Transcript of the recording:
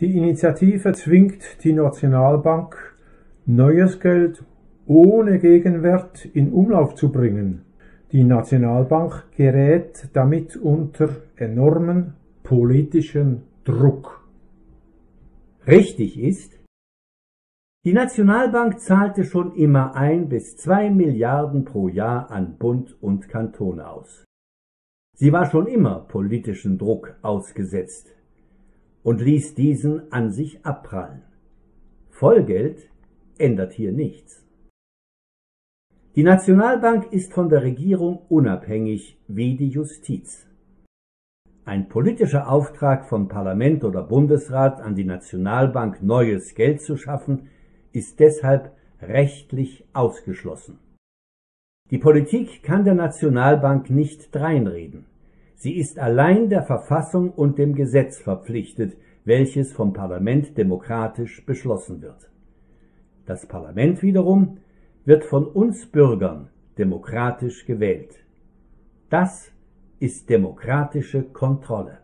Die Initiative zwingt die Nationalbank, neues Geld ohne Gegenwert in Umlauf zu bringen. Die Nationalbank gerät damit unter enormen politischen Druck. Richtig ist, die Nationalbank zahlte schon immer ein bis zwei Milliarden pro Jahr an Bund und Kantone aus. Sie war schon immer politischen Druck ausgesetzt und ließ diesen an sich abprallen. Vollgeld ändert hier nichts. Die Nationalbank ist von der Regierung unabhängig wie die Justiz. Ein politischer Auftrag von Parlament oder Bundesrat an die Nationalbank neues Geld zu schaffen, ist deshalb rechtlich ausgeschlossen. Die Politik kann der Nationalbank nicht dreinreden. Sie ist allein der Verfassung und dem Gesetz verpflichtet, welches vom Parlament demokratisch beschlossen wird. Das Parlament wiederum wird von uns Bürgern demokratisch gewählt. Das ist demokratische Kontrolle.